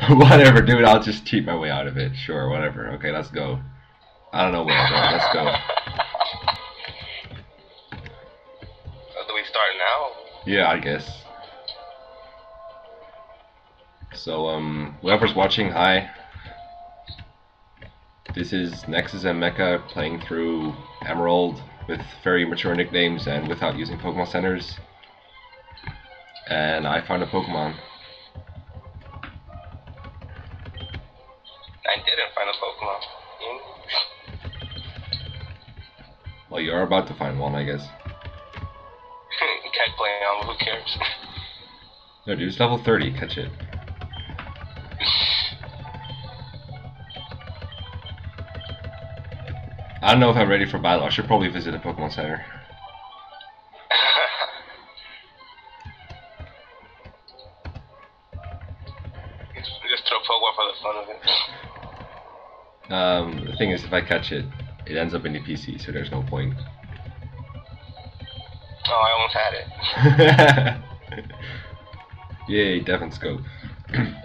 whatever, dude. I'll just cheat my way out of it. Sure, whatever. Okay, let's go. I don't know where, but let's go. So do we start now? Yeah, I guess. So, um, whoever's watching, hi. This is Nexus and Mekkah playing through Emerald with very mature nicknames and without using Pokemon centers. And I found a Pokemon. I didn't find a Pokemon. Well, you're about to find one, I guess. Playing on, who cares? No, dude, it's level 30. Catch it. I don't know if I'm ready for battle. I should probably visit a Pokemon Center. Just throw Pokemon for the fun of it. Um, the thing is, if I catch it, it ends up in the PC, so there's no point. Oh, I almost had it. Yay, Devon Scope. now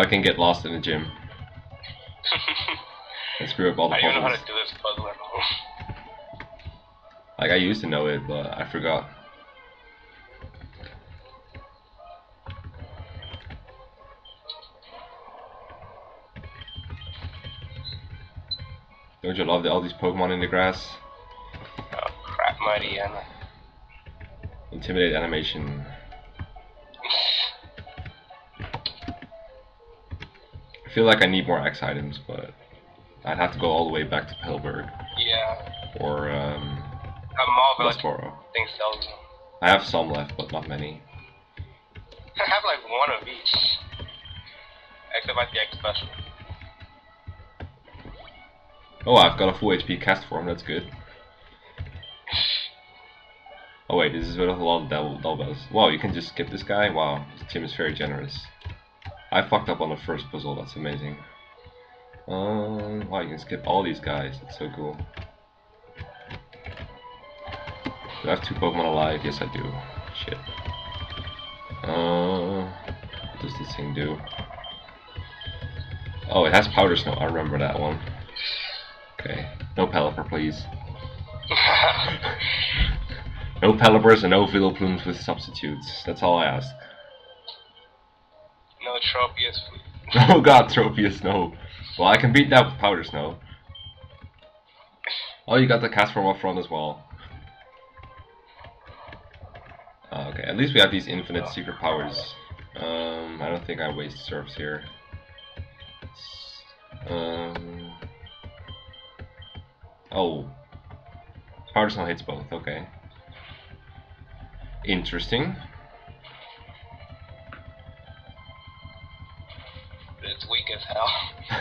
I can get lost in the gym and screw up all the I don't know how to do this puzzle at all. Like I used to know it, but I forgot. Don't you love the, all these Pokemon in the grass? Oh, crap, Mightyena. Intimidate animation. I feel like I need more X items, but I'd have to go all the way back to Pilberg Yeah. or um, A Marvel thing sells them. I have some left, but not many. I have like one of each. Except at the X special. Oh, I've got a full HP Castform. That's good. Oh wait, this is with a lot of double doubles. Wow, you can just skip this guy. Wow, this team is very generous. I fucked up on the first puzzle. That's amazing. Um, wow, you can skip all these guys. That's so cool. Do I have two Pokemon alive? Yes, I do. Shit. Uh, what does this thing do? Oh, it has Powder Snow. I remember that one. Okay. No Pelipper, please. no Pelipper's and no Vileplumes with substitutes. That's all I ask. no Tropius, please. Oh god, Tropius, no. Well, I can beat that with Powder Snow. Oh, you got the Castform up front as well. Uh, okay, at least we have these infinite secret powers. Um, I don't think I waste serves here. Um. Oh. Powder Snow hits both, okay. Interesting. It's weak as hell.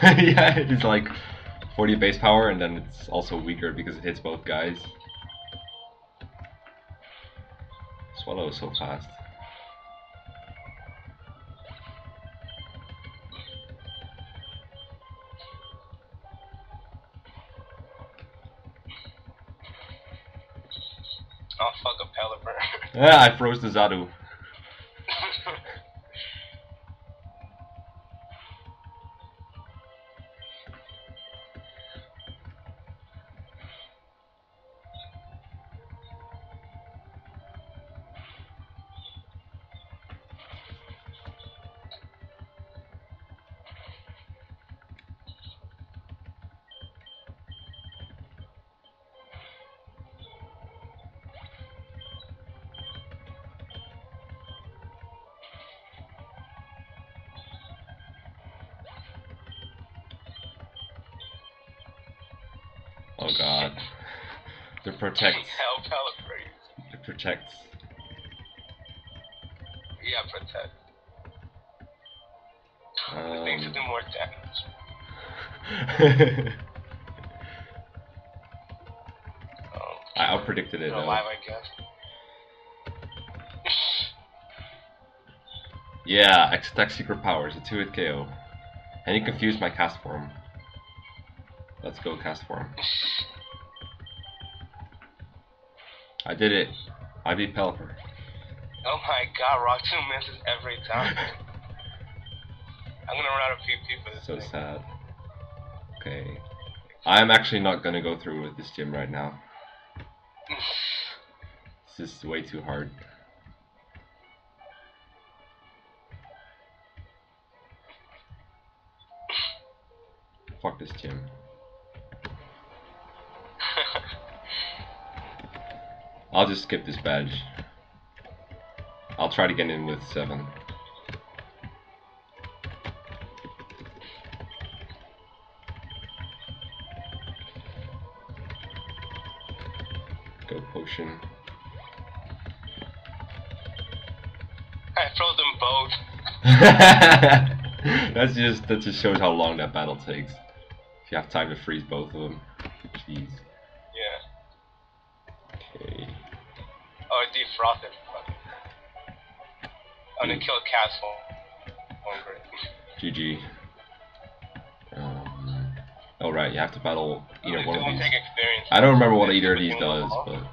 yeah, it's like 40 base power, and then it's also weaker because it hits both guys. Swellow is so fast. Ah, I froze the Xatu. Protects. The protects. Yeah, protect. Thing to Um, do more damage. Oh, I outpredicted it you're alive, I guess. Yeah, X-Attack Secret Powers, a 2-hit KO. And you confused my Castform. Let's go Castform. I did it. I beat Pelipper. Oh my god, Rock Tomb misses every time. I'm gonna run out of PP for this So thing. sad. Okay. I'm actually not gonna go through with this gym right now. This is way too hard. Fuck this gym. I'll just skip this badge. I'll try to get in with seven. Go potion. I froze them both. That's just that just shows how long that battle takes. If you have time to freeze both of them. Jeez. It defrosted. Fuck. I'm gonna kill Castle. Oh. GG. Um, oh right, you have to battle either one of these. I don't remember what either of these does, but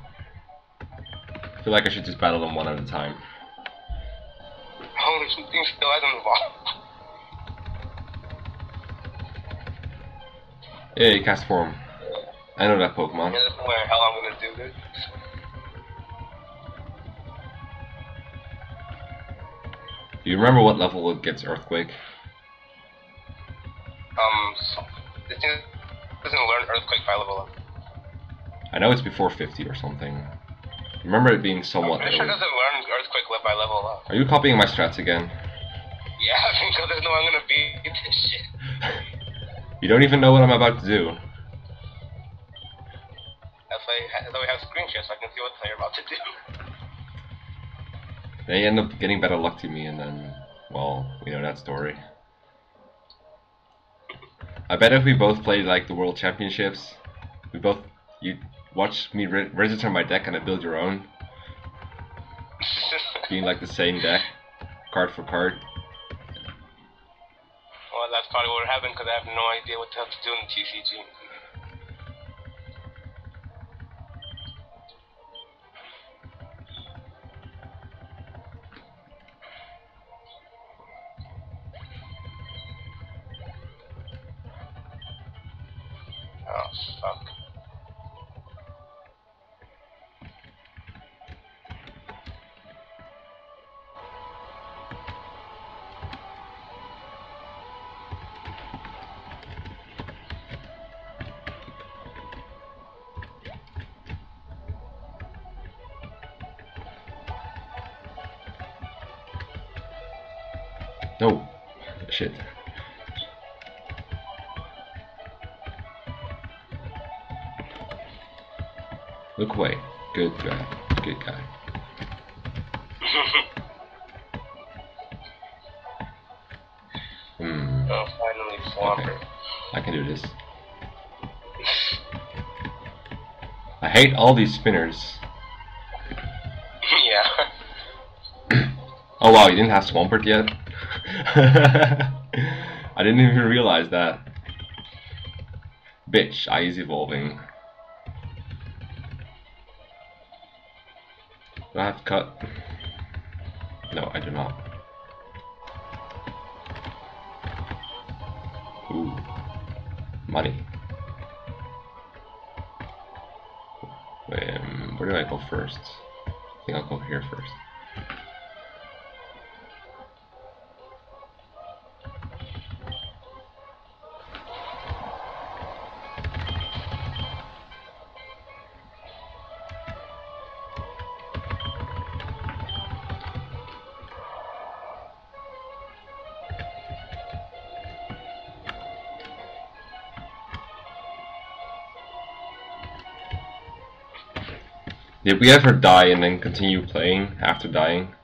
I feel like I should just battle them one at a time. Oh, this thing still hasn't evolved. Hey, Castform. I know that Pokemon. Way in hell I'm gonna do this. Do you remember what level it gets Earthquake? Um, thing doesn't learn Earthquake by level up. I know it's before 50 or something. Remember it being I'm somewhat pretty sure it doesn't learn Earthquake by level up. Are you copying my strats again? Yeah, because there's no way I'm gonna beat this shit. You don't even know what I'm about to do. That's why, that's why we have screenshots so I can see what they're about to do. They end up getting better luck to me, and then, well, we know that story. I bet if we both played like the World Championships, we both you watch me re- register my deck and I build your own, being like the same deck, card for card. well, that's probably what would happen because I have no idea what the hell to do in TCG. Oh, hate all these spinners. yeah. Oh wow, you didn't have Swampert yet? I didn't even realize that. Bitch, I is evolving. Do I have to cut? No, I do not. First? I think I'll go here first. Did we ever die and then continue playing after dying?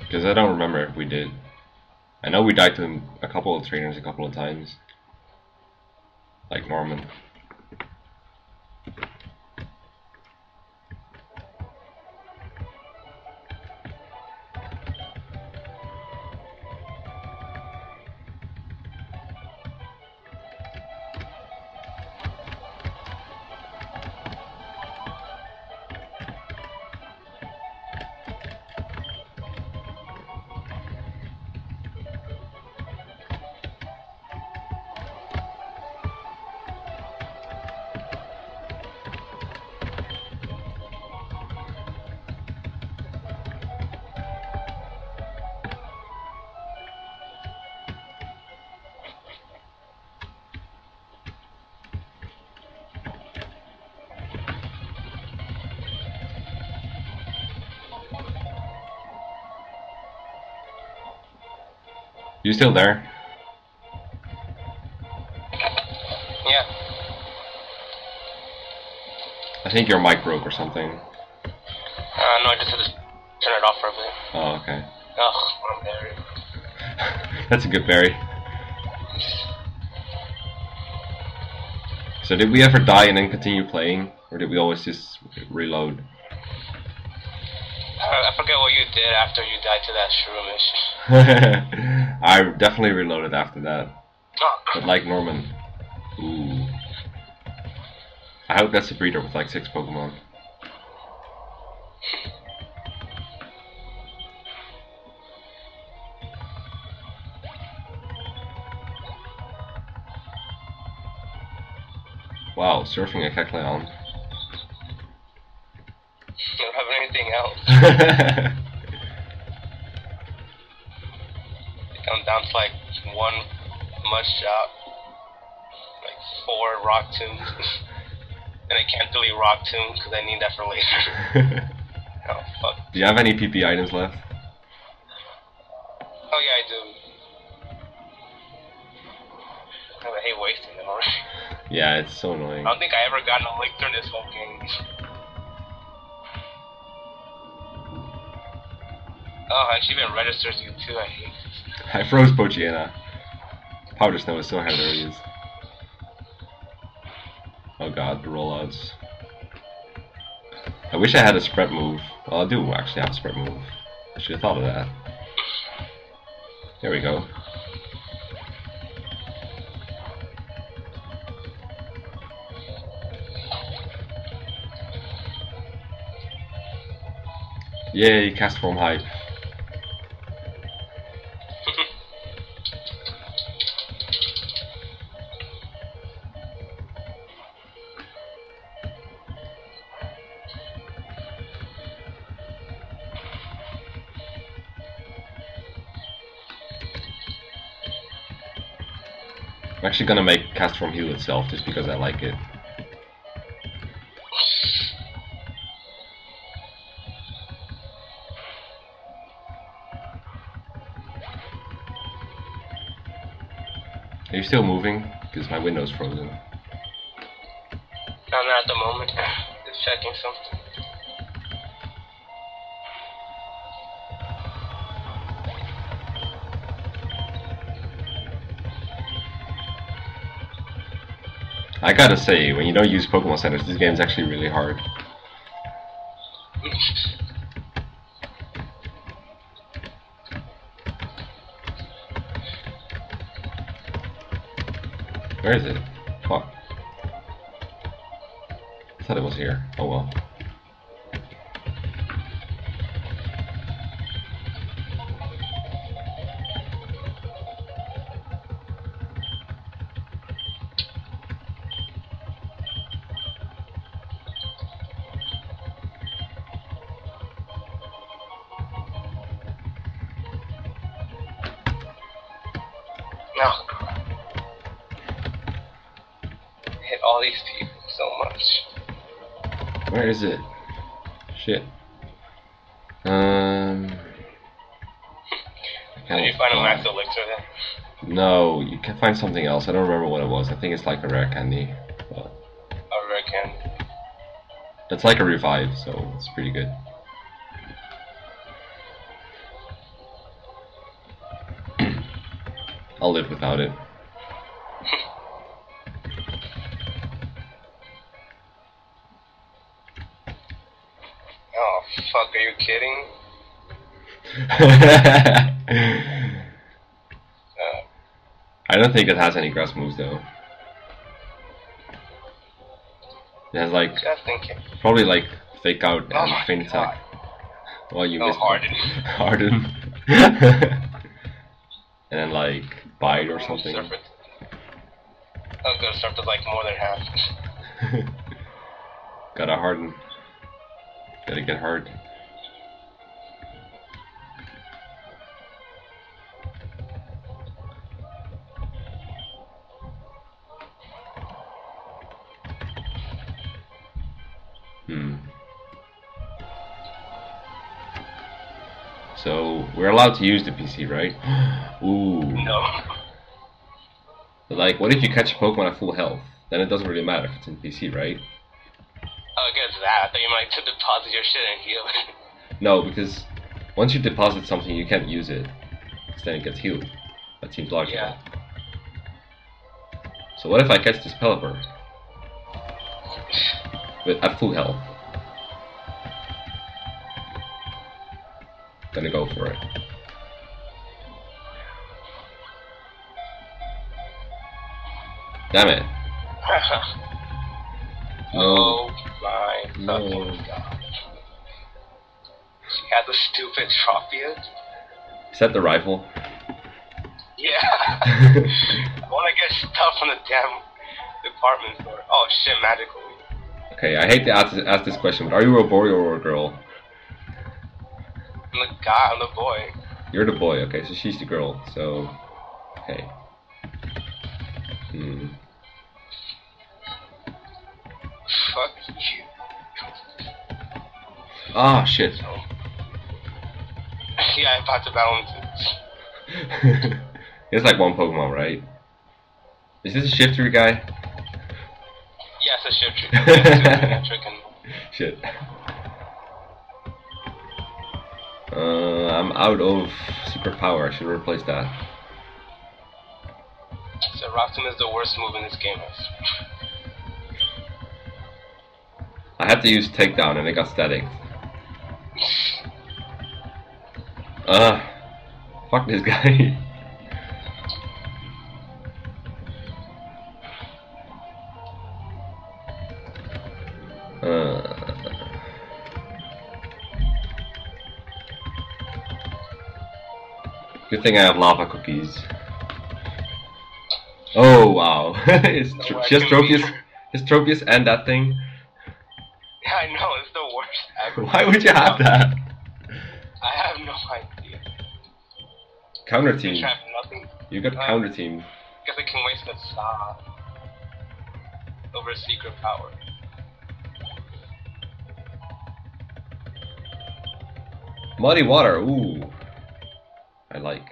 Because I don't remember if we did. I know we died to a couple of trainers a couple of times. Like Norman. Still there? Yeah. I think your mic broke or something. Uh, no, I just had to turn it off for a bit. Oh, okay. Ugh, I'm buried. That's a good berry. So did we ever die and then continue playing? Or did we always just reload? Uh, I forget what you did after you died to that shroom issue. I definitely reloaded after that. But like Norman. Ooh. I hope that's a breeder with like six Pokemon. Wow, surfing a Kecleon. don't have anything else. To like one mud shot, like four rock tombs, and I can't delete rock tomb because I need that for later. oh fuck. Do you have any PP items left? Oh yeah, I do. Oh, I hate wasting them already. Yeah, it's so annoying. I don't think I ever got an elixir in this whole game. Oh, I actually even registers you too. I hate. I froze Poochyena. Powder Snow is so hilarious. Oh god, the rollouts. I wish I had a spread move. Well, I do actually have a spread move. I should have thought of that. There we go. Yay, Castform hype. Actually gonna make Castform heal itself just because I like it. Are you still moving? Because my window's frozen. I'm not at the moment. Just checking something. I gotta say, when you don't use Pokemon Centers, this game's actually really hard. Where is it? Fuck. I thought it was here. Oh well. Find something else. I don't remember what it was. I think it's like a rare candy. But I reckon. it's like a revive, so it's pretty good. I'll live without it. Oh fuck, are you kidding? Uh, I don't think it has any grass moves though. It has like probably like fake out oh and Oh my feint God. attack. Well, you No, missed Harden. Harden. and then like bite or something. I was gonna to like more than half. Gotta harden. Gotta get hard. Allowed to use the PC, right? Ooh. No. Like, what if you catch a Pokemon at full health? Then it doesn't really matter if it's in PC, right? Oh, against that, I thought you might to deposit your shit and heal it. No, because once you deposit something, you can't use it. 'cause then it gets healed. That seems logical. Yeah. So what if I catch this Pelipper? With at full health. Gonna go for it. Damn it. Oh, oh my No. fucking god. She had a stupid Tropius? Is that the rifle? Yeah. I wanna get stuff from the damn department store. Oh shit, magical. okay, I hate to ask, ask this question, but are you a boy or a girl? I'm the guy, I'm the boy. You're the boy, okay, so she's the girl, so. Okay. Hmm. Fuck you. Ah, shit. Yeah, I'm about to battle him. It's like one Pokemon, right? Is this a Shiftry guy? Yeah, it's a ship trick. Yeah, a and Shit. Uh, I'm out of secret power. I should replace that. So Rock Tomb is the worst move in this game. I had to use takedown and it got static. Uh, fuck this guy. uh, good thing I have lava cookies. Oh wow, it's No, tr- just Tropius, just Tropius and that thing. Yeah, I know, it's the worst ever. Why would you have that? I have no idea. Counter team. You got counter team. Guess I can waste the saw over secret power. Muddy water. Ooh, I like.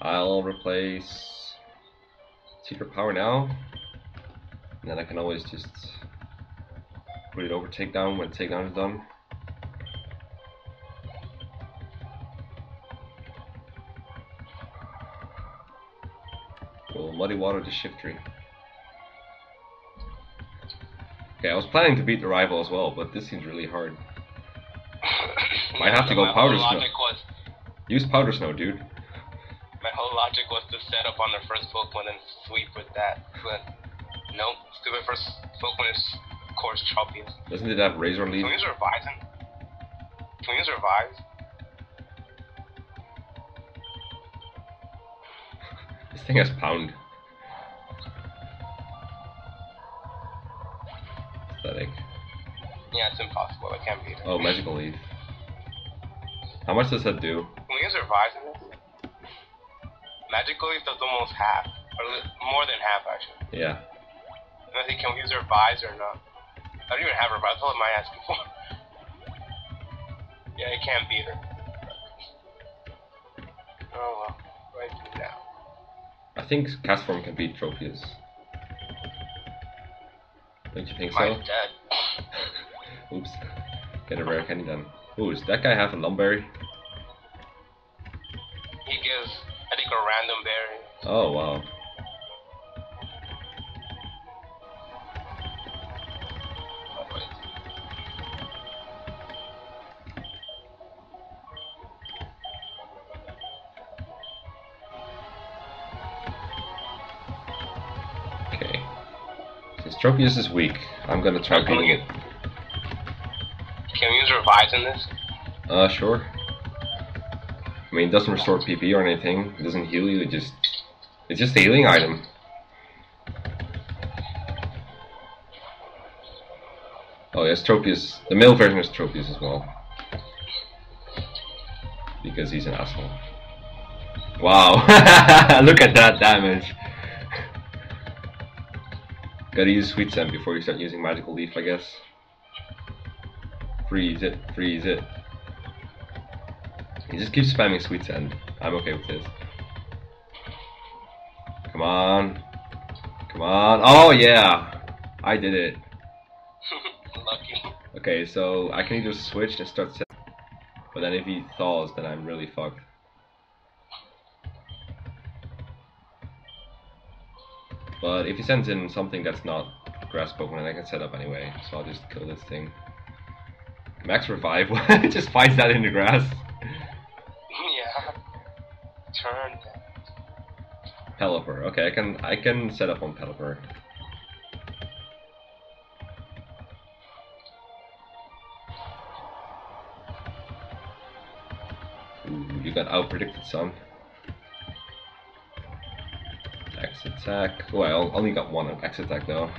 I'll replace secret power now, and then I can always just put it over takedown when takedown is done. Well, muddy water to Shiftry. Okay, I was planning to beat the rival as well, but this seems really hard. Might have to go powder snow. Use powder snow, dude. My whole logic was to set up on the first Pokemon and sweep with that. But nope, stupid first Pokemon is of course Tropius. Doesn't it have razor leaf? Can we use Revising? Can we use Revise? This thing has pound. Pathetic. Yeah, it's impossible. I can't beat it. Oh, magical leaf. How much does that do? Can we use Revise in this? Magical Leaf does almost half. Or more than half, actually. Yeah. And I think, can we use Revise or not? I don't even have. What am I asking for? yeah, I can't beat her. Oh well. I now? I think Castform can beat Tropius. Don't you think so? Mine's dead. Oops. Get a rare candy then. Ooh, does that guy have a Lumberry? He gives, a random berry. Oh, wow. Okay. Since Tropius is weak, I'm gonna try beating it. Can we use Revise in this? Uh, sure. I mean, it doesn't restore PP or anything. It doesn't heal you. It just, it's just a healing item. Oh, yes, Tropius. The male version is Tropius as well. Because he's an asshole. Wow. Look at that damage. Gotta use Sweet Scent before you start using Magical Leaf, I guess. Freeze it, freeze it. He just keeps spamming Sweet Scent. I'm okay with this. Come on. Come on. Oh, yeah. I did it. Lucky. Okay, so I can either switch and start set. But then if he thaws, then I'm really fucked. But if he sends in something that's not grass Pokemon, I can set up anyway. So I'll just kill this thing. Max revive. just finds that in the grass. Turn. Pelipper. Okay, I can I can set up on Pelipper. You got out predicted son. X attack. Oh, I only got one X attack though.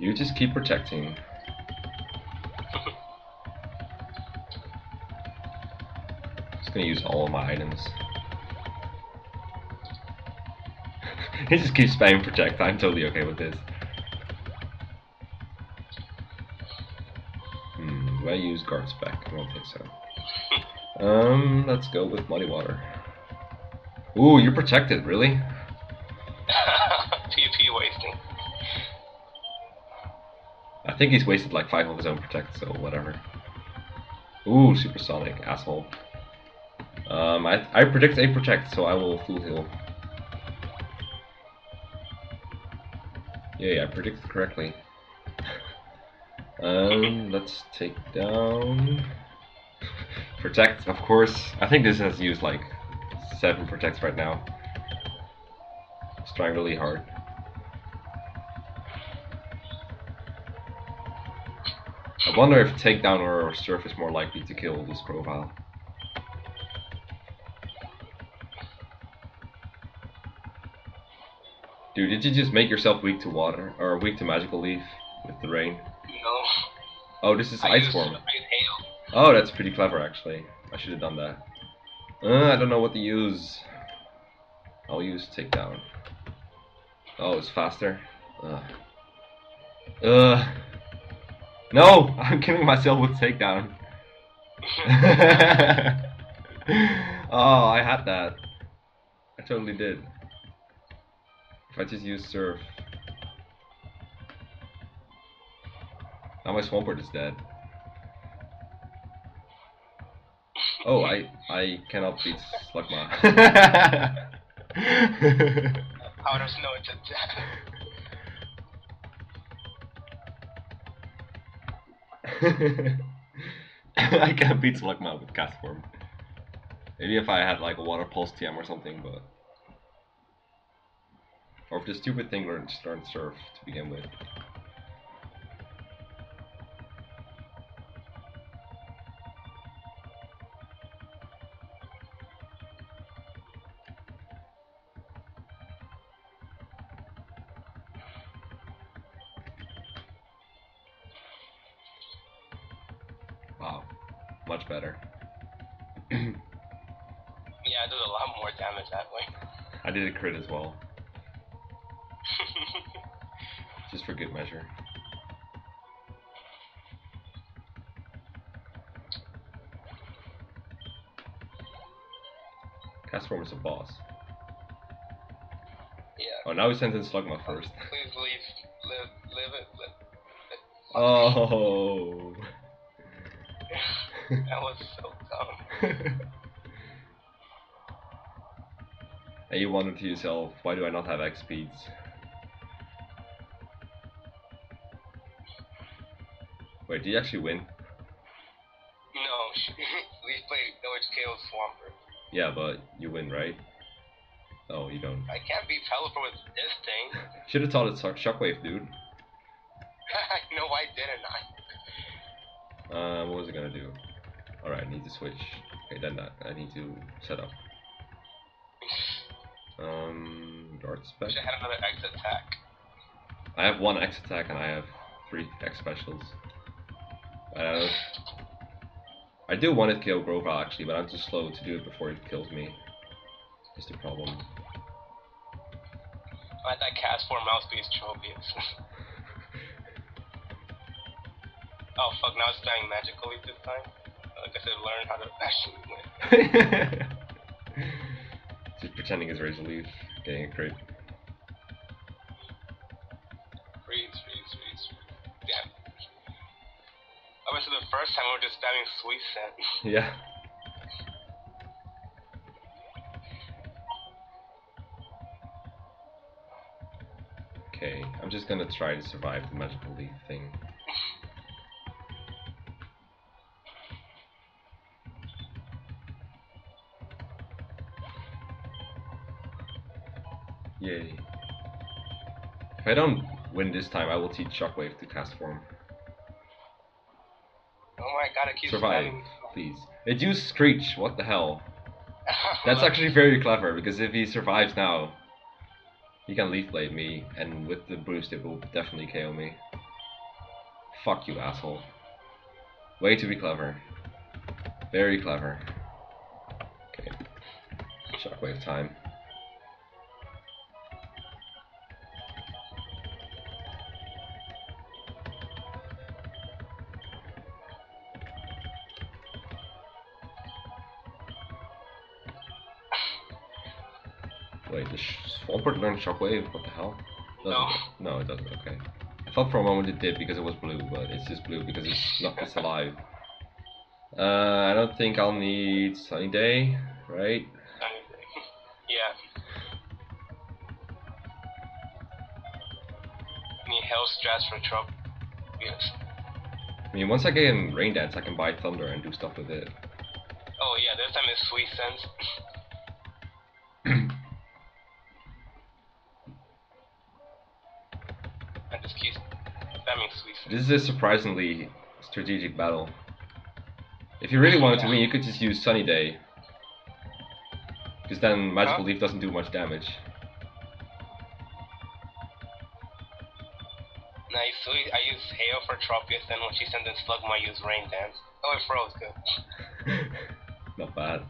You just keep protecting. Gonna use all of my items. he just keeps spamming protect. I'm totally okay with this. Hmm, do I use guard spec? I don't think so. Um, let's go with muddy water. Ooh, you're protected, really? PP wasting. I think he's wasted like five of his own protect, so whatever. Ooh, supersonic, asshole. Um, I, I predict a protect, so I will full heal. Yeah, yeah, I predicted correctly. um, let's take down... protect, of course. I think this has used like seven protects right now. It's trying really hard. I wonder if takedown or surf is more likely to kill this profile. Dude, did you just make yourself weak to water or weak to magical leaf with the rain? No. Oh, this is I ice form. I use hail. Oh, that's pretty clever actually. I should have done that. Uh, I don't know what to use. I'll use takedown. Oh, it's faster. Ugh. Ugh. No, I'm killing myself with takedown. oh, I had that. I totally did. If I just use surf. Now my Swampert is dead. Oh, I I cannot beat Slugma. Powder snow it's. I can't beat Slugma with Castform. Maybe if I had like a water pulse TM or something, but or if the stupid thing learned just learned surf to begin with. He sends in Slugma first. Please leave. Live. Live it. Live. Oh. That was so dumb. and you wonder to yourself, why do I not have X speeds? Wait, did you actually win? No, we played OHK with Swampert. Yeah, but you win, right? Oh, you don't. I can't be Pelipper with this thing. Should have taught it Shockwave, dude. no, I didn't. I. Uh, what was it gonna do? Alright, I need to switch. Okay, then that. I need to set up. Um, dart spec. Should have had another X attack. I have one X attack and I have three X specials. Uh, I do want to kill Grovyle actually, but I'm too slow to do it before it kills me. That's the problem. I had that cast for mouthpiece trophies. oh fuck, now it's dying magically this time. like I said, learn how to actually win. Just pretending it's Razor Leaf, getting a crit. Freeze, freeze, freeze. Damn. Obviously, the first time we were just spamming sweet scent. Yeah. Okay, I'm just gonna try to survive the magical leaf thing. Yay. If I don't win this time, I will teach Shockwave to Castform. Oh my god, I keep Survive, spamming. please. It used Screech, what the hell? That's actually very clever, because if he survives now, he can Leaf Blade me, and with the boost it will definitely KO me. Fuck you, asshole. Way to be clever. Very clever. Okay. Shockwave time. Shockwave? What the hell? No. No, it doesn't. Okay. I thought for a moment it did because it was blue, but it's just blue because it's not it's alive. Uh, I don't think I'll need Sunny Day, right? yeah. Need hell strats for trouble. Yes. I mean, once I get in Rain Dance, I can buy Thunder and do stuff with it. Oh yeah, this time it's sweet scent. This is a surprisingly strategic battle. If you really wanted to win, you could just use Sunny Day. Because then Magical Huh? Leaf doesn't do much damage. I use, I use hail for Tropius, and when she sends in Slugma, I use rain dance. Oh, it froze good. not bad.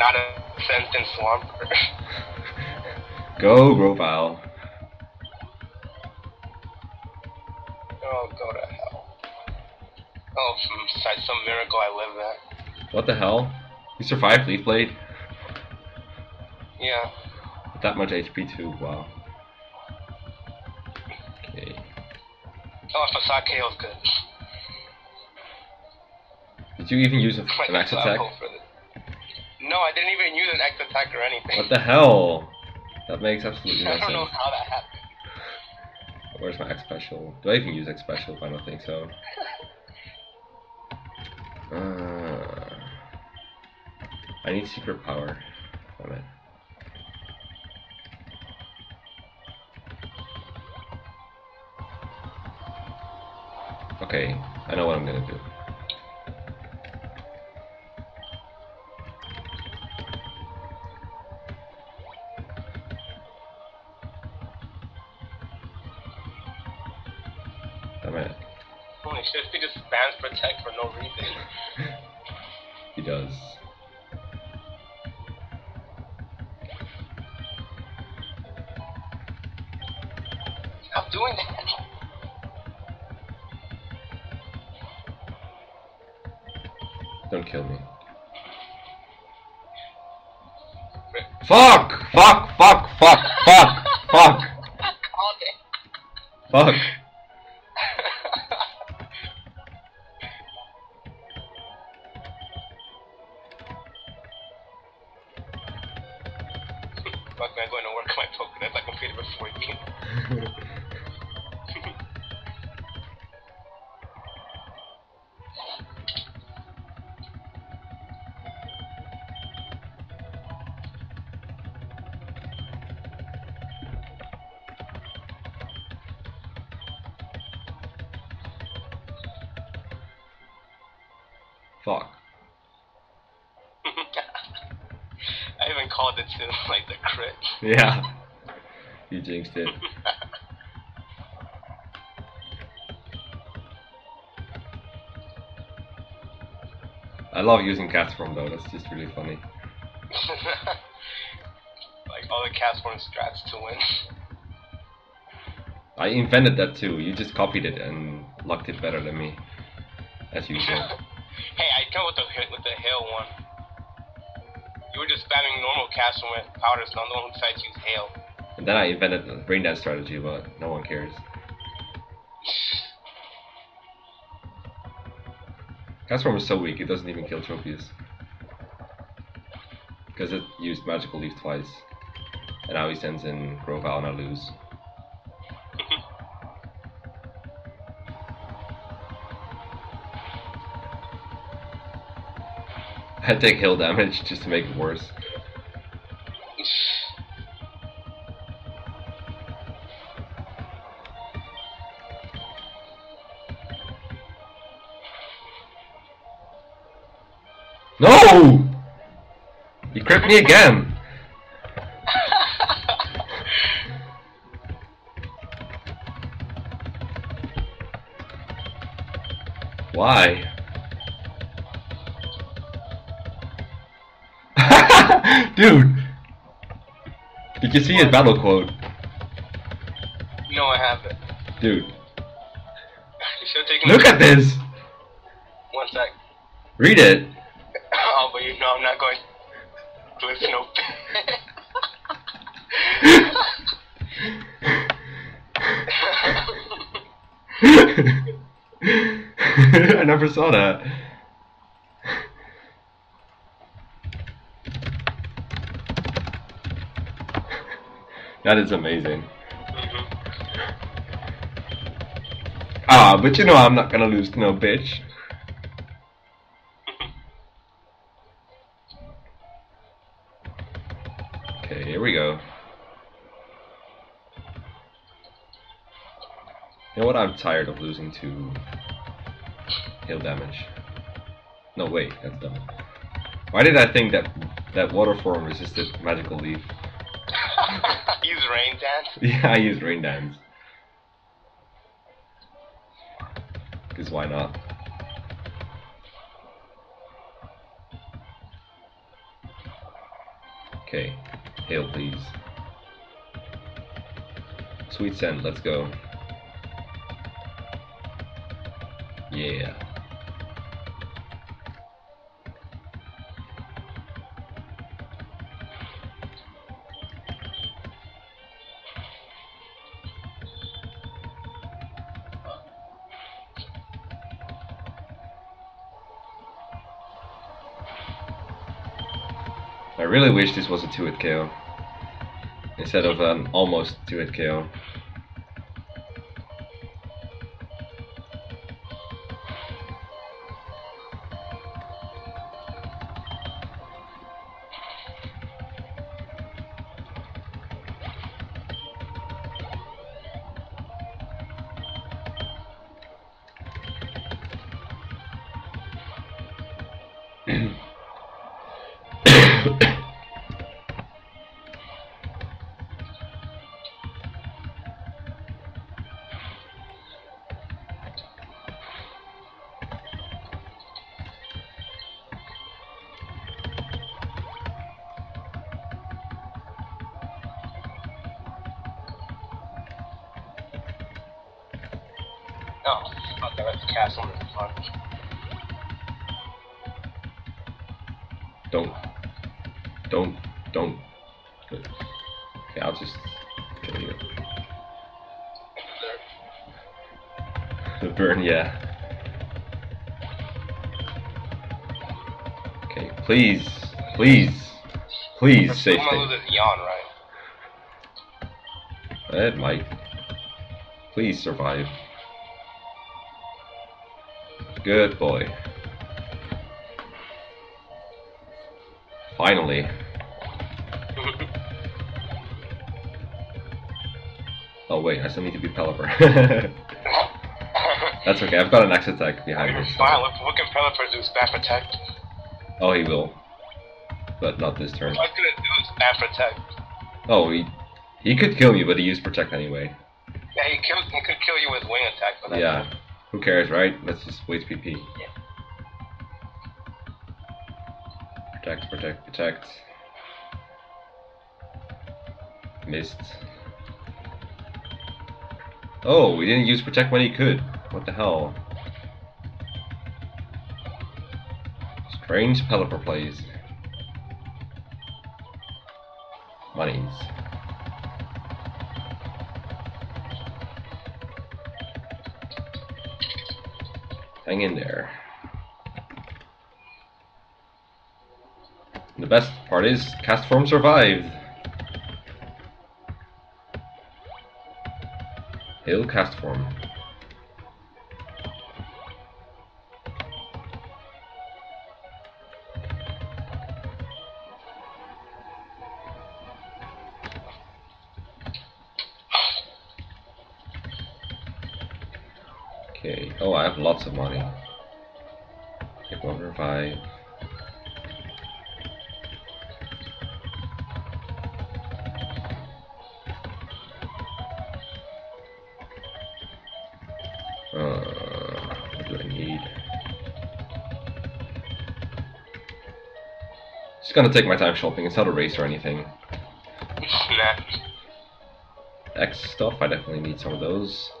Not have sent in Swampert. Go, Grovyle. oh, go to hell. Oh, hmm, from si- some miracle I live at. What the hell? You survived Leaf Blade? Yeah. With that much HP too, wow. Okay. Oh, Facade KO's good. Did you even use a, an X a attack? Slap for this. No, I didn't even use an X attack or anything. What the hell? That makes absolutely no sense. I don't know how that happened. Where's my X special? Do I even use X special? I don't think so. Uh, I need secret power. Damn it. Okay, I know what I'm gonna do. Damn it. Holy shit, he just spams protect for no reason. He does. Stop doing that. Don't kill me. Fuck! Fuck! Fuck! Fuck! Fuck! Fuck! I cats from though, that's just really funny. like all the Castform strats to win. I invented that too, you just copied it and lucked it better than me. As usual. hey, I come with the with the hail one. You were just spamming normal Castform with powders. Not the one who decides to use hail. And then I invented the rain dance strategy, but no one cares. Castform is so weak, it doesn't even kill Tropius. Because it used Magical Leaf twice. And now he sends in Grovyle and I lose. I take hail damage just to make it worse. No! You crit me again! Why? Dude! Did you see his battle quote? No, I haven't. Dude, You should have taken look at this! one sec. Read it! Never saw that. That is amazing. Ah, but you know I'm not gonna lose to no bitch. Okay, here we go. You know what? I'm tired of losing to hail damage. No, wait, that's dumb. Why did I think that that water form resisted magical leaf? Use rain dance. Yeah, I use rain dance. Cause why not? Okay, hail please. Sweet scent, let's go. Yeah. Wish this was a 2-hit KO. Instead of an almost 2-hit KO. Yeah. Okay, please, please, please gonna lose it yawn, right? It might. Please survive. Good boy. Finally. Oh wait, I still need to be Pelipper. That's okay, I've got an X attack behind me. so- Fine, what, what can Pelipper do? Spam protect? Oh, he will. but not this turn. What I gonna do is spam protect. Oh, he he could kill me, but he used protect anyway. Yeah, he, kill, he could kill you with wing attack, but that's Yeah. Who cares, right? Let's just waste PP. Yeah. Protect, protect, protect. Missed. Oh, we didn't use protect when he could. What the hell? Strange Pelipper plays. Monies. Hang in there. The best part is, Castform survived. Hail Castform. Just gonna take my time shopping. It's not a race or anything. X stuff, I definitely need some of those.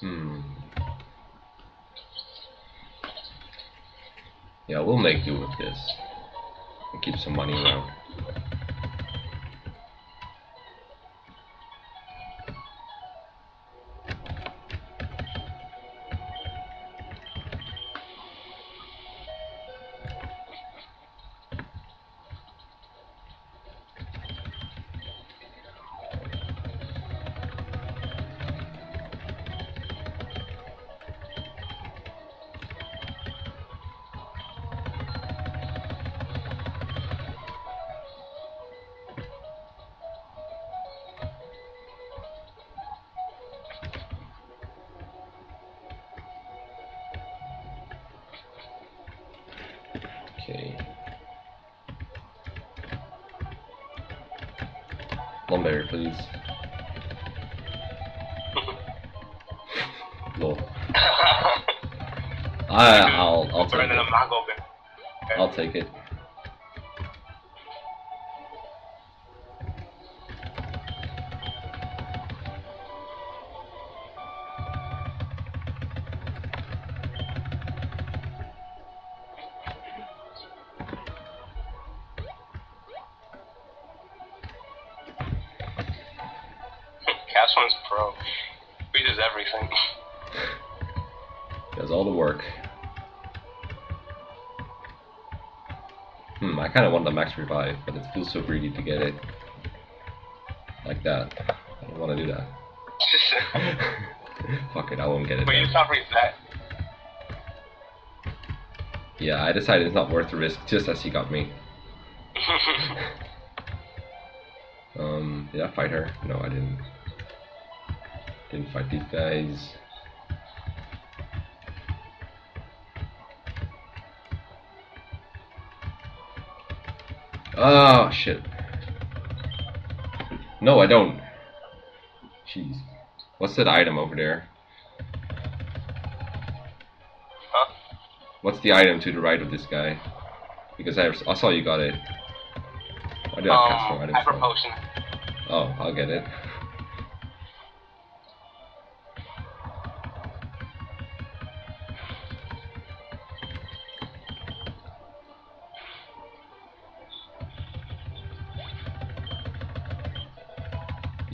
Hmm. Yeah, we'll make do with this. And keep some money around. Please. Lol. I, I'll, I'll take Better than a it. I'll take it. Kind of want the max revive, but it feels so greedy to get it like that. I don't want to do that. Fuck it, I won't get it. but you stop reset. Yeah, I decided it's not worth the risk, just as he got me. Um, did I fight her? No, I didn't. Didn't fight these guys. Oh shit. No, I don't. Jeez. What's that item over there? Huh? What's the item to the right of this guy? Because I, I saw you got it. Why did I cast no Um, items? hyper potion. Oh, I'll get it.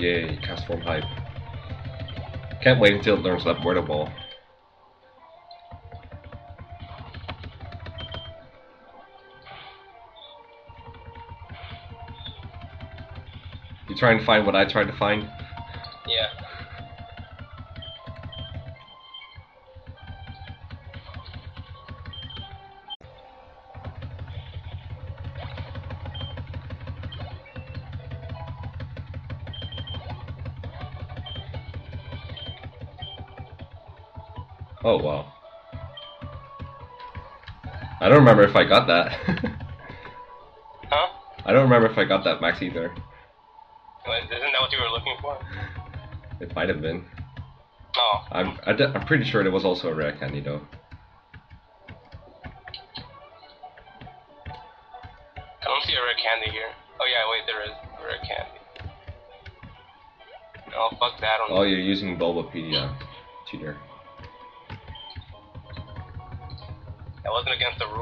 Yay, Castform hype. Can't wait until it learns that Weather Ball. You trying to find what I tried to find? Oh wow. I don't remember if I got that. Huh? I don't remember if I got that max either. Isn't that what you were looking for? It might have been. Oh. I'm I d- I'm pretty sure there was also a rare candy though. I don't see a rare candy here. Oh yeah, wait, there is a rare candy. Oh fuck that. Oh, you're using Bulbapedia, cheater.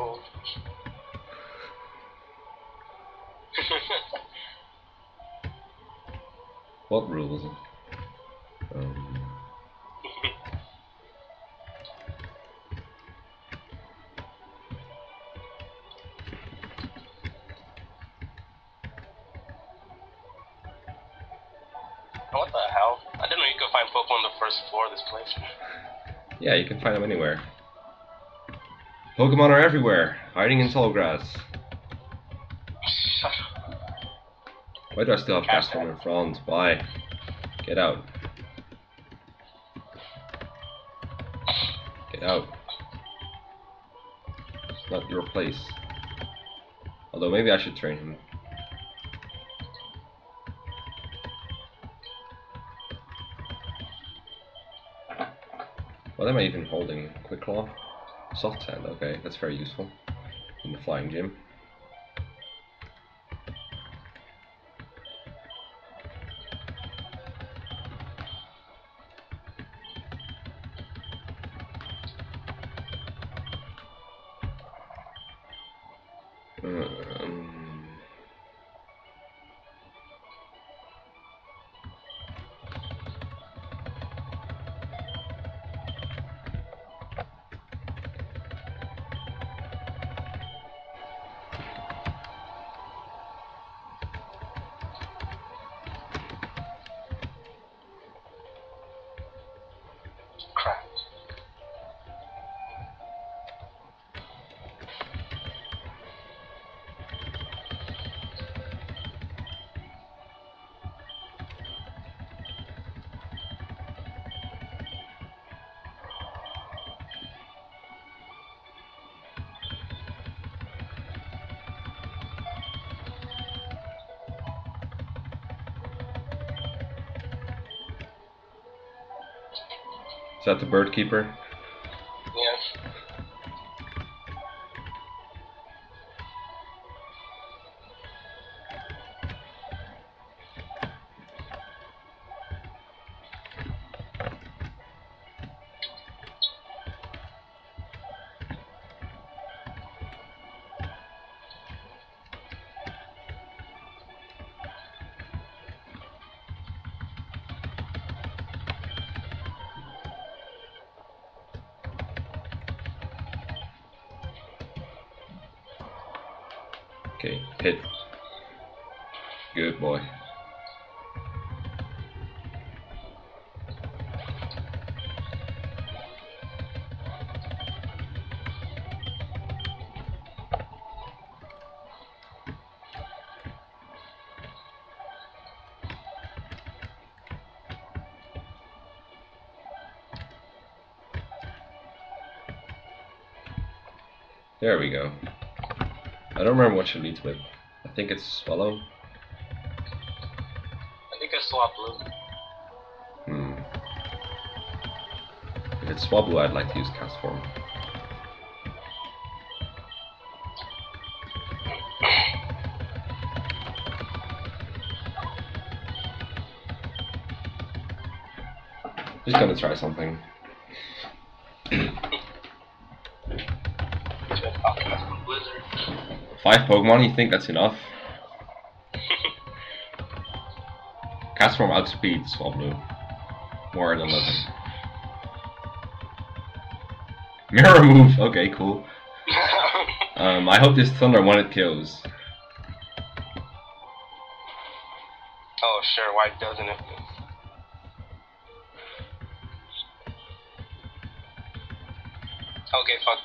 Wasn't against the rules. What rule was it? Um, what the hell? I didn't know you could find Pokemon on the first floor of this place. yeah, you can find them anywhere. Pokemon are everywhere, hiding in tall grass. Why do I still have Castform in front? Why? Get out. Get out. It's not your place. Although maybe I should train him. What am I even holding? Quick Claw? Soft Sand, okay, that's very useful. In the Flying Gym. That the bird keeper? There we go. I don't remember what she leads with. I think it's Swallow. I think I Swablu. Hmm. If it's Swablu, I'd like to use Castform. Just gonna try something. Five Pokemon, you think that's enough? Castform outspeeds Swablu. More than 11. Mirror move, okay, cool. Um, I hope this Thunder when it kills. oh sure, why doesn't it? Okay, fuck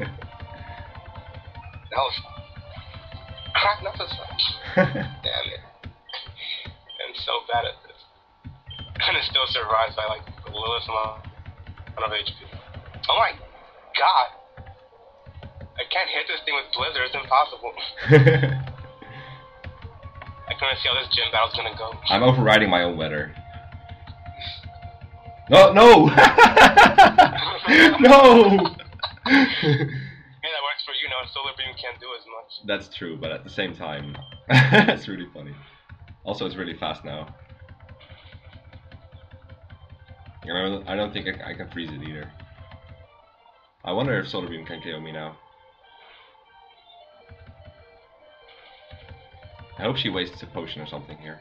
this. I couldn't see how this gym battle's gonna go. I'm overriding my own weather. No, no! no! Yeah, that works for you now. Solar Beam can't do as much. That's true, but at the same time, it's really funny. Also, it's really fast now. I don't think I, I can freeze it either. I wonder if Solar Beam can KO me now. Hope she wastes a potion or something here.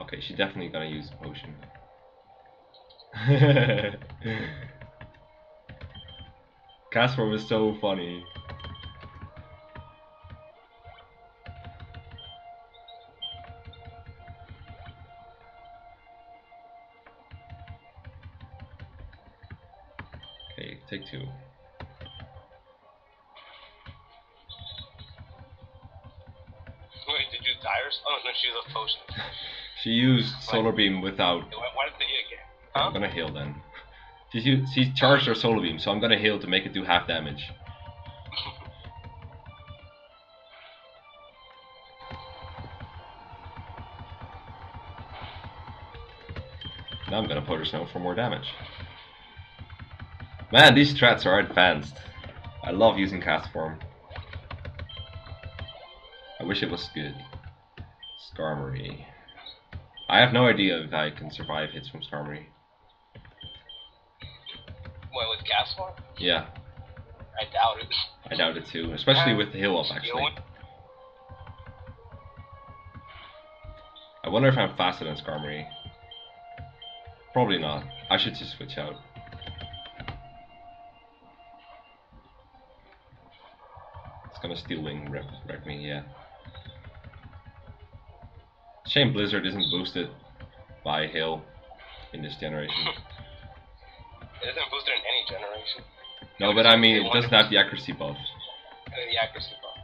Okay, she's definitely gonna use a potion. Casper was so funny. Okay, take two. Wait, did you Tires? Oh no, she's a potion. She used Solar Beam without. Again? I'm gonna heal then. She's, u- she charged her Solar Beam, so I'm gonna heal to make it do half damage. Now I'm gonna put her snow for more damage. Man, these strats are advanced. I love using Castform. I wish it was good. Skarmory. I have no idea if I can survive hits from Skarmory. Castform? Yeah, I doubt it. I doubt it too, especially with the heal up actually. I wonder if I'm faster than Skarmory. Probably not. I should just switch out. It's gonna steel wing wreck, wreck me, yeah. Shame Blizzard isn't boosted by hail in this generation. No, but I mean it doesn't have the accuracy buff. And the accuracy buff.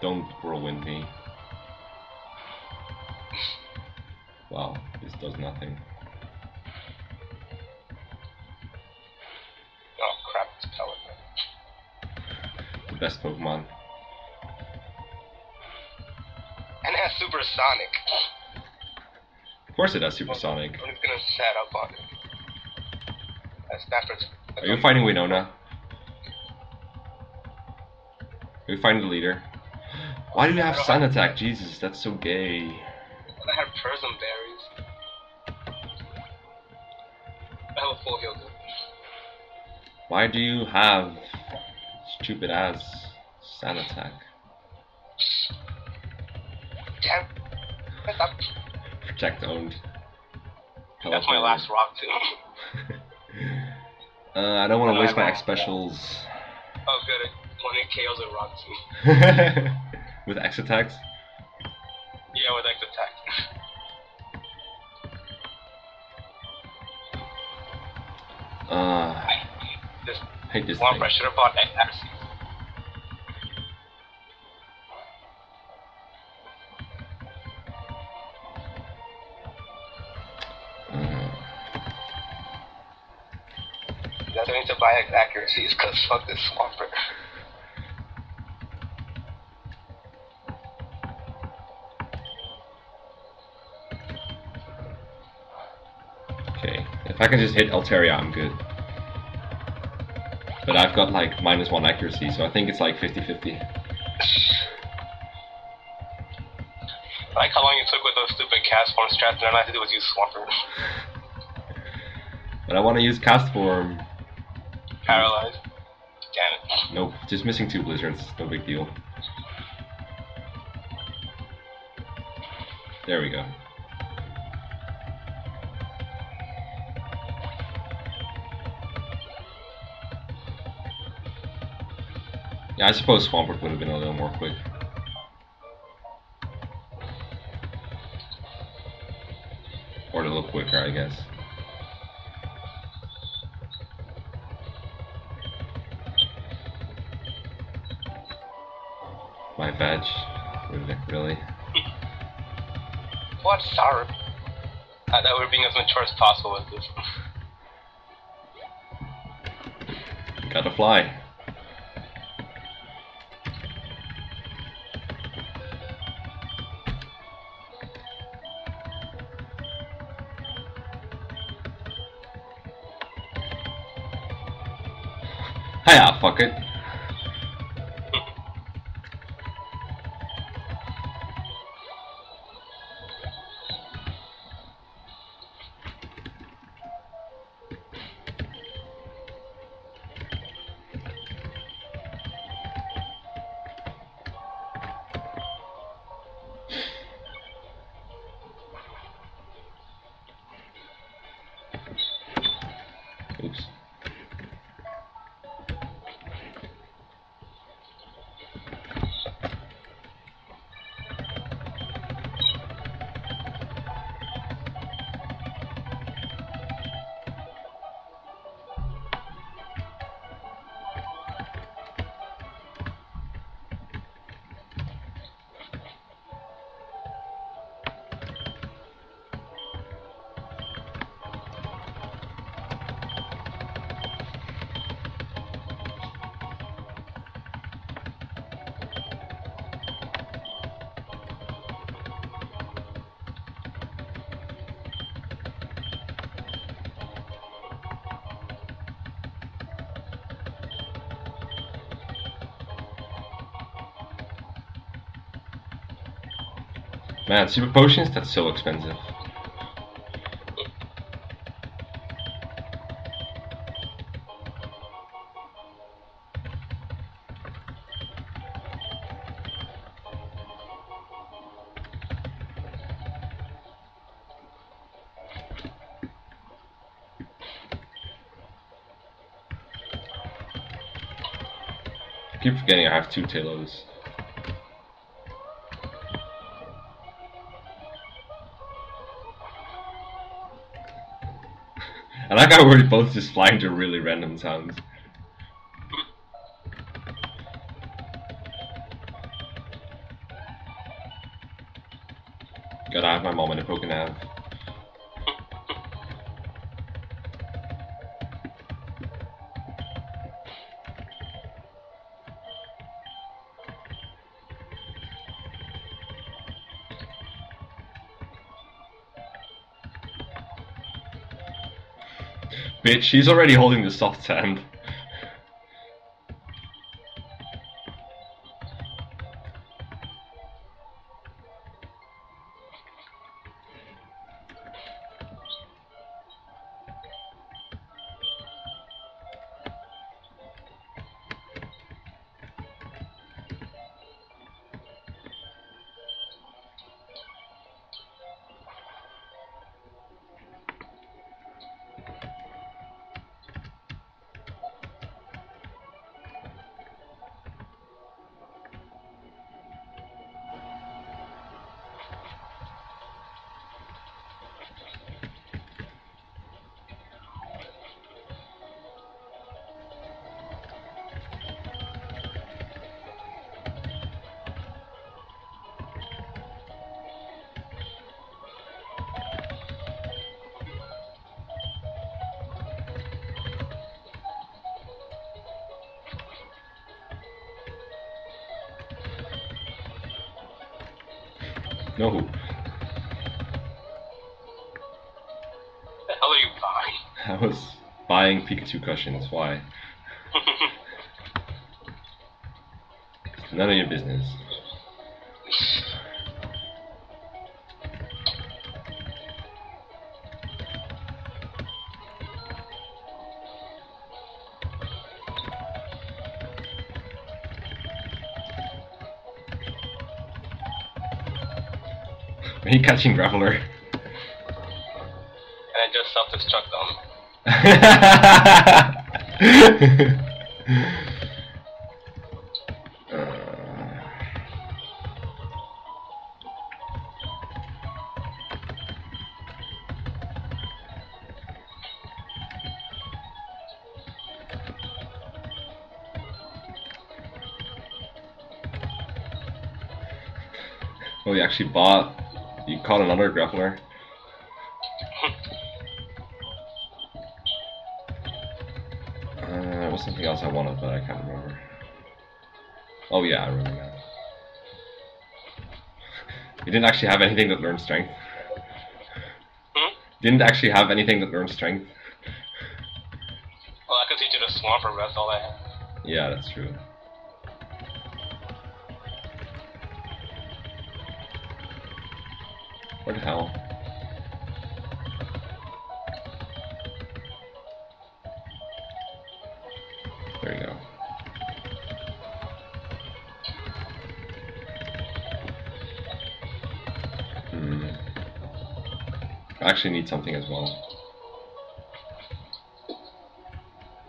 Don't whirlwind me. Wow, this does nothing. Oh crap, it's Pelican. The best Pokemon. And it has supersonic. Of course it has Supersonic. I'm just gonna set up on it. Stafford's. Are you fighting Winona? Are you fighting the leader? Why do you have Sand Attack? Jesus, that's so gay. I have Prism Berries. I have a full heal good. Why do you have stupid ass Sand Attack? Damn. Protect owned. that's my last rock too. Uh, I don't want to waste my X specials. Oh good, one in KOs and rocks me. with X attacks? Yeah, with X attacks. Uh, I hate this. Warm thing. pressure upon X. That's why I need accuracies because fuck this Swampert. okay, if I can just hit Altaria, I'm good. But I've got like minus one accuracy, so I think it's like 50-50. I like how long you took with those stupid Castform strats, and all I had to do was use Swampert. But I want to use Castform. Paralyzed. Damn it. Nope, just missing two Blizzards, no big deal. There we go. Yeah, I suppose Swampert would have been a little more quick. Or a little quicker, I guess. My badge. Really? really? What? Sorry. I thought we were being as mature as possible with this. Gotta fly. Hiya, ah, fuck Man, super potions, that's so expensive. Keep forgetting I have two Talos. I like how we're both just flying to really random sounds. Bitch, she's already holding the soft sand. Buying Pikachu cushions. Why? None of your business. Are you catching Graveler? and I just self-destruct them. Oh, you actually bought. You caught another Graveler. Else I wanted, but I can't remember. Oh yeah, I remember now. You didn't actually have anything that learned strength. Hmm? Didn't actually have anything that learned strength. Well, I could teach you the Swampert, but that's all I have. Yeah, that's true. Actually need something as well.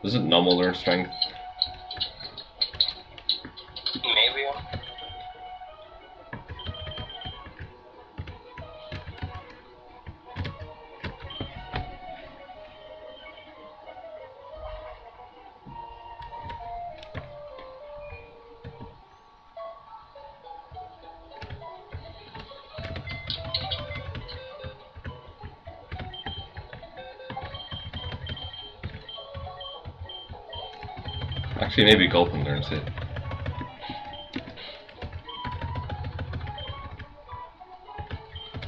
Doesn't normal learn strength? Actually, maybe Gulpin learns it.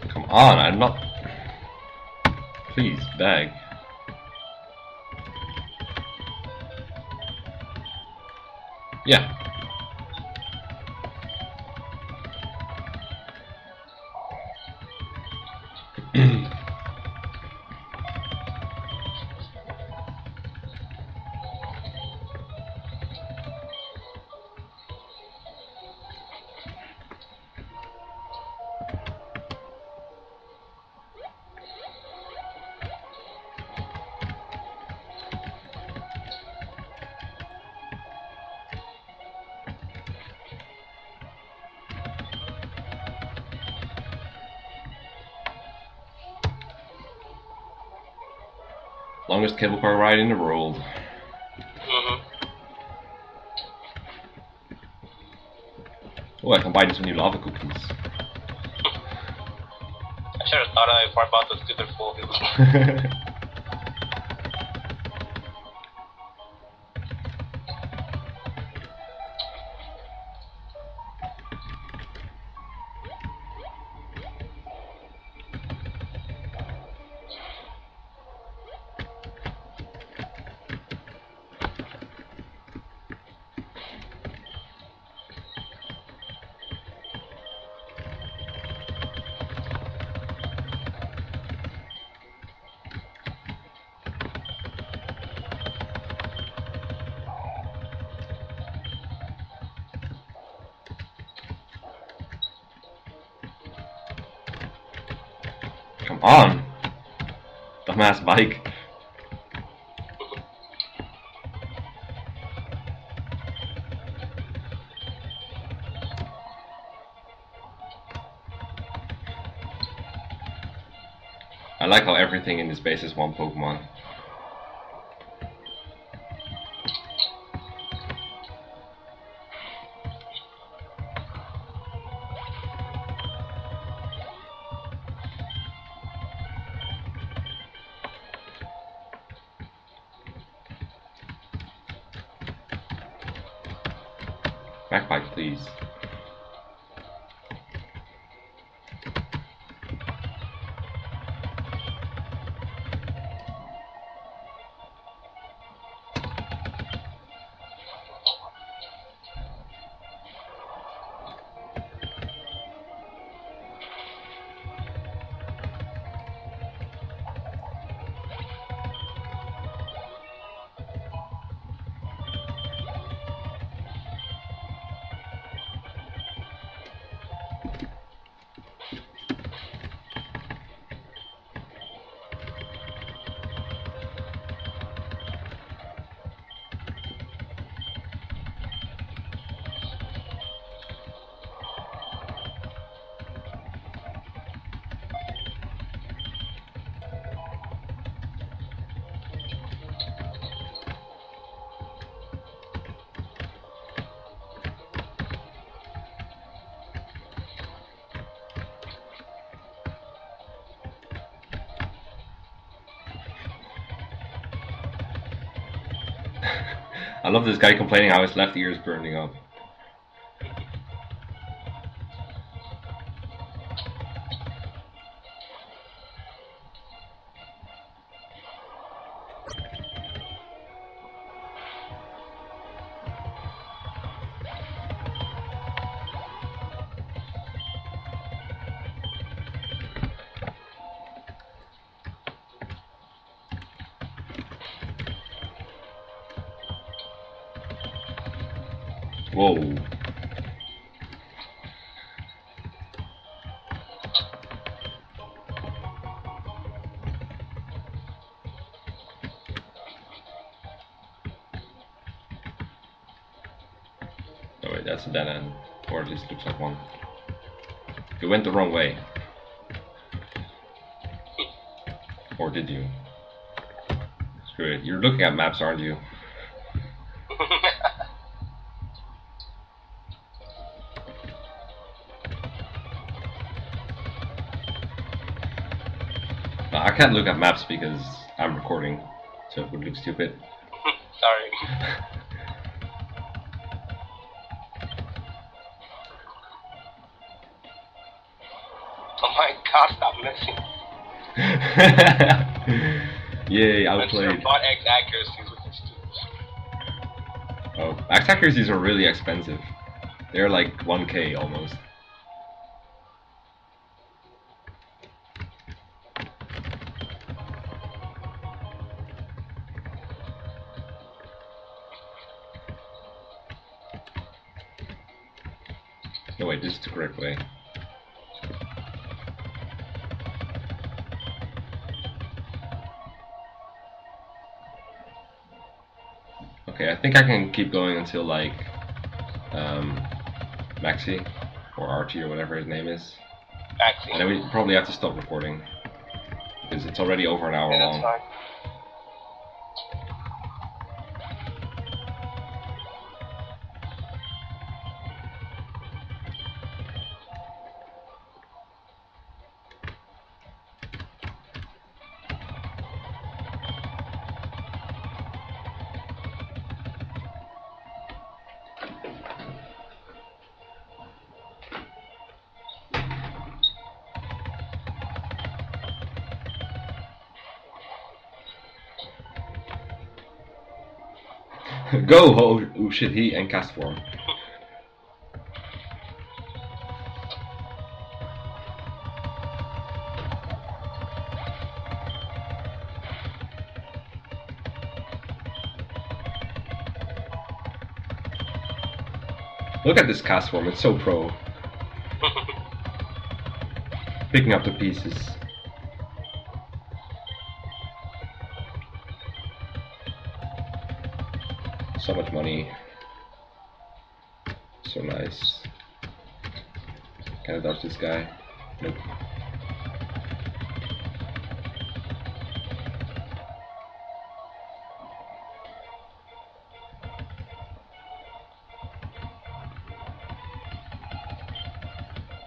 Come on, I'm not. Please, bag. Yeah. Longest cable car ride in the world. hmm Oh, I can buy some new lava cookies. I should have thought of it before I bought the stupid full Dumbass bike. I like how everything in this base is one Pokemon. I love this guy complaining how his left ear is burning up. Dead end. Or at least looks like one. You went the wrong way. Or did you? Screw it. You're looking at maps, aren't you? I can't look at maps because I'm recording, so it would look stupid. Sorry. My stop. Yay, I'm sure outplayed. bot X accuracies with this dude. Oh, X accuracies are really expensive. They're like 1k almost. Think I can keep going until like um, Maxie or Archie or whatever his name is. And then we probably have to stop recording because it's already over an hour Yeah, long. Go! Oh, oh shit, he and Castform. Look at this Castform, it's so pro. Picking up the pieces. Much money. So nice. Can I dodge this guy? Nope.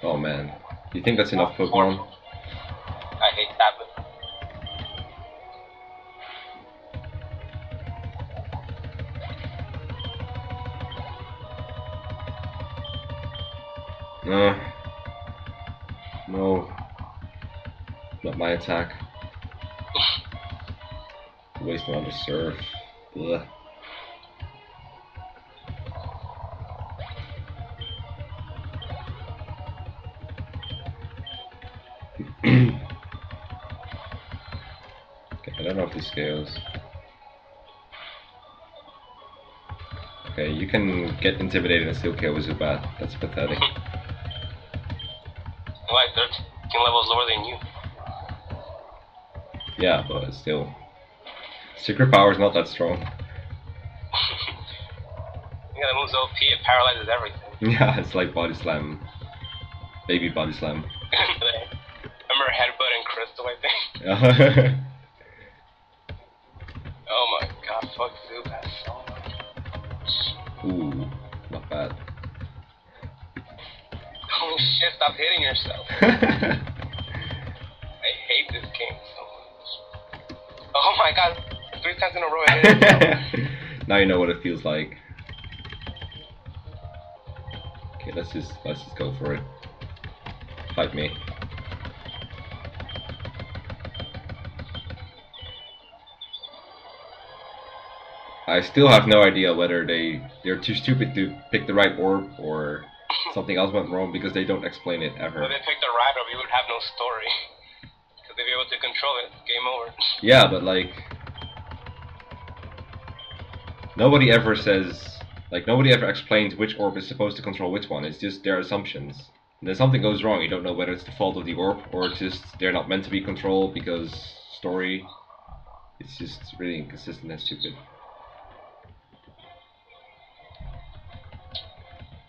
Oh man. You think that's enough oh, Pokemon? Oh. Attack. Waste one to surf. Ugh. okay, I don't know if this scales. Okay, you can get intimidated and still kill with Zubat. That's pathetic. like 13 levels lower than you. Yeah, but still. Secret power is not that strong. Yeah, the move's OP. It paralyzes everything. Yeah, it's like body slam. Baby body slam. Remember Headbutt and Crystal, I think? Oh my god, fuck Zubat so much. Ooh, not bad. Holy shit, stop hitting yourself. now you know what it feels like. Okay, let's just let's just go for it. Fight me. I still have no idea whether they they're too stupid to pick the right orb or something else went wrong because they don't explain it ever. If they picked the right orb, you would have no story. Because they'd be able to control it. Game over. Yeah, but like nobody ever says like nobody ever explains which orb is supposed to control which one. It's just their assumptions. And then something goes wrong. You don't know whether it's the fault of the orb or just they're not meant to be controlled because story. It's just really inconsistent and stupid.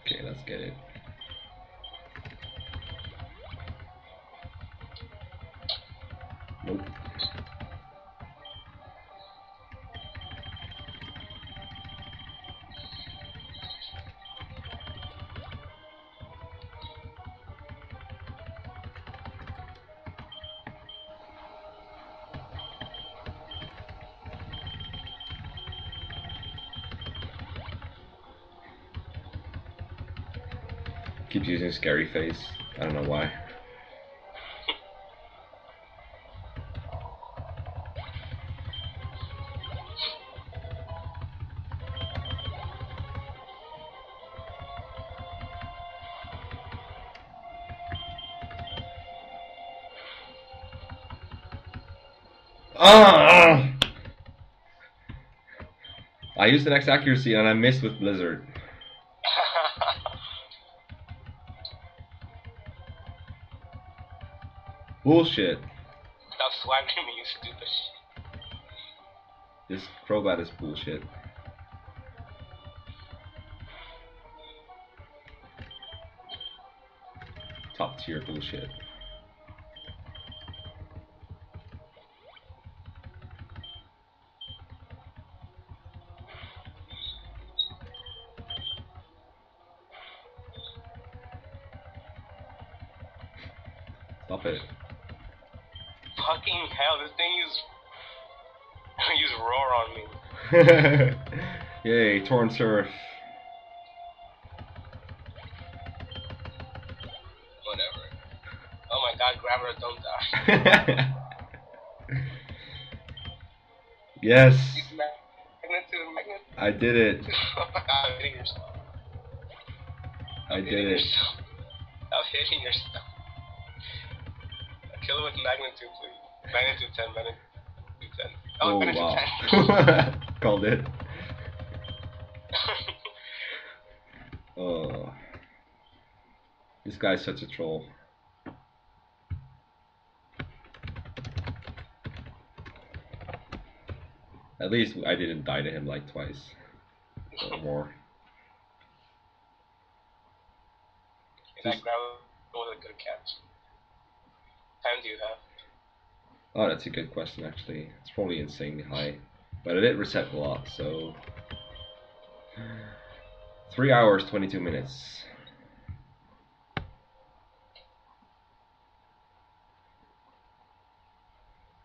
Okay, let's get it. Nope. Using scary face. I don't know why. Ah! I used the next accuracy and I missed with Blizzard. Bullshit. Stop swiping me, you stupid shit. This Crobat is bullshit. Top tier bullshit. Yay, torn surf. Whatever. Oh my god, Graveler, don't die. yes, magnitude, magnitude. I did it. oh my god, hitting yourself. I did hitting it. Yourself. Stop hitting yourself. Kill it with magnitude, please. Magnitude 10, magnitude 10. Oh, Oh wow. Called it. Oh. This guy's such a troll. At least I didn't die to him like twice or more. 10. that grab was a good catch. Time do you have? Oh, that's a good question actually. It's probably insanely high. But it did reset a lot, so. Three hours, 22 minutes.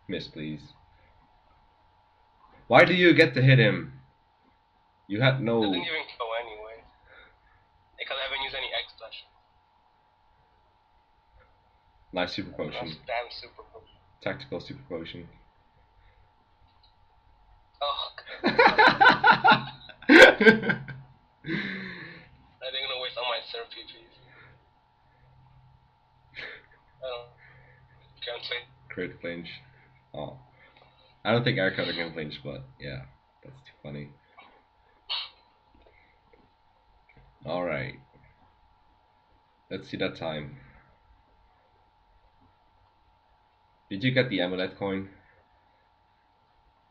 Miss, please. Why do you get to hit him? You had no. Doesn't even kill anyway. Because I haven't used any X. Nice super That's potion. damn super potion. Tactical super potion. Oh. I think I'm gonna waste all my PPs. I don't. Can't say. Crit flinch. Oh. I don't think Eric can flinch, but yeah, that's too funny. Alright. Let's see that time. Did you get the amulet coin?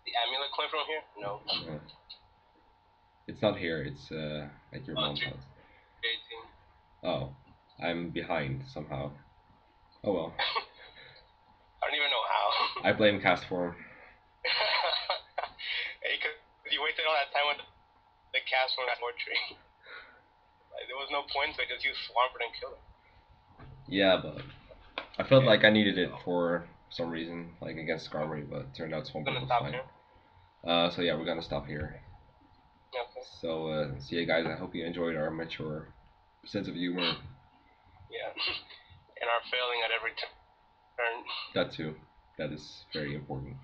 The amulet coin from here? No. No. It's not here, it's uh, at your Oh, mom's house. 18. Oh, I'm behind somehow. Oh well. I don't even know how. I blame Castform. hey, cause you wasted all that time with the cast that more tree. Like, there was no point, so I just used Swampert and killed it. Yeah, but I felt like I needed it for some reason, like against Skarmory, but turned out Swampert was fine. Uh, so yeah, we're gonna stop here. Okay. So, uh, see you guys. I hope you enjoyed our mature sense of humor. Yeah. and our failing at every turn. That too. That is very important.